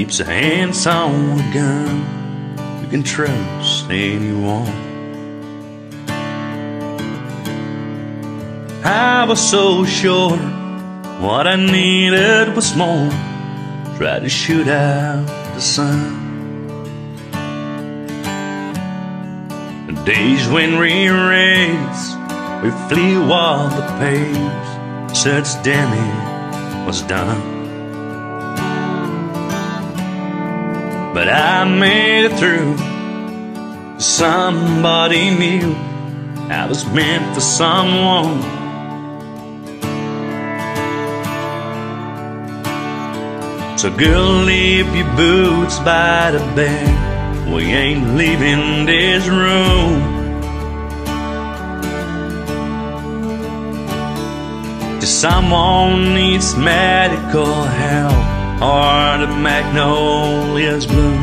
keeps a hands on a gun. You can trust anyone. I was so sure what I needed was more. Tried to shoot out the sun. The days when we raced, we flew while the pace such damage was done. But I made it through. Somebody knew I was meant for someone. So girl, leave your boots by the bed. We ain't leaving this room. Someone needs medical help the magnolias bloom.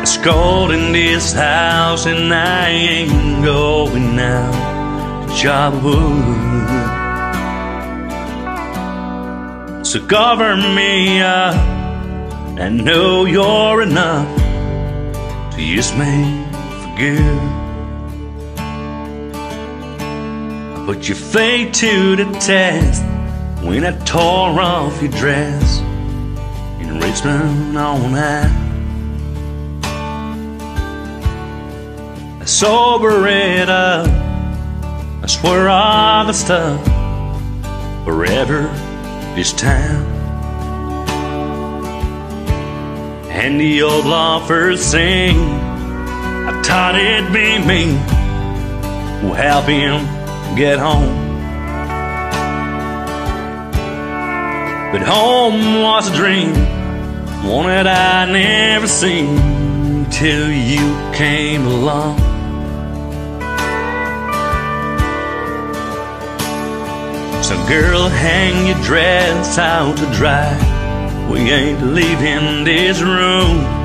It's cold in this house and I ain't going now to chop wood. So cover me up and know you're enough to use me for good. I put your faith to the test when I tore off your dress in Richmond on high. I sober it up. I swear all the stuff forever this time. And the old laughers sing, I thought it'd be me who help him get home. But home was a dream, one that I never seen till you came along. So girl, hang your dress out to dry. We ain't leaving this room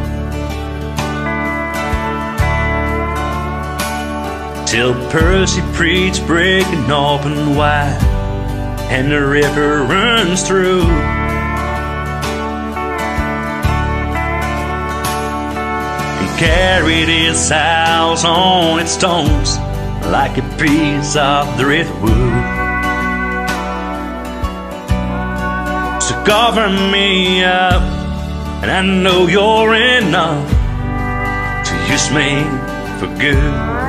till Percy Priest breaking open wide and the river runs through. And carried this house on its stones like a piece of driftwood. So cover me up, and I know you're enough to use me for good.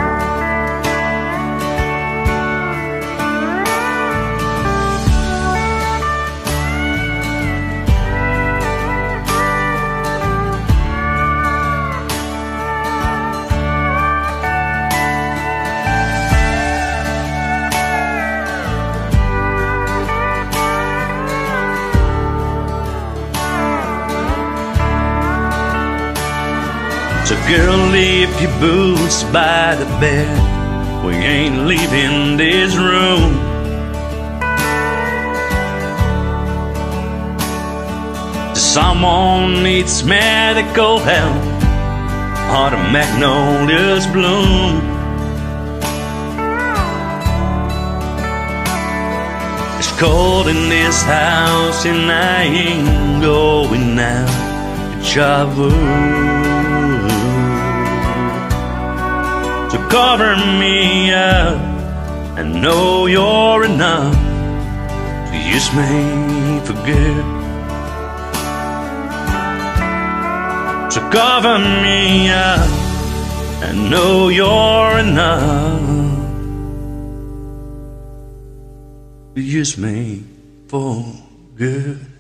Girl, leave your boots by the bed. We ain't leaving this room. Someone needs medical help, or the magnolias bloom. It's cold in this house, and I ain't going now to So cover me up and know you're enough to use me for good. So cover me up and know you're enough to use me for good.